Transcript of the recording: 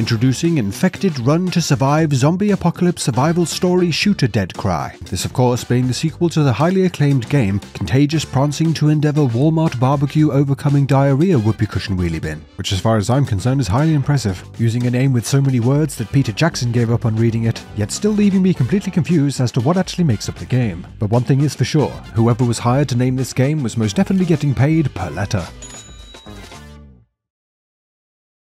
introducing Infected Run to Survive Zombie Apocalypse Survival Story Shooter Dead Cry. This, of course, being the sequel to the highly acclaimed game Contagious Prancing to Endeavour Walmart Barbecue Overcoming Diarrhea Whoopie Cushion Wheelie Bin, which, as far as I'm concerned, is highly impressive, using a name with so many words that Peter Jackson gave up on reading it, yet still leaving me completely confused as to what actually makes up the game. But one thing is for sure whoever was hired to name this game was most definitely getting paid per letter.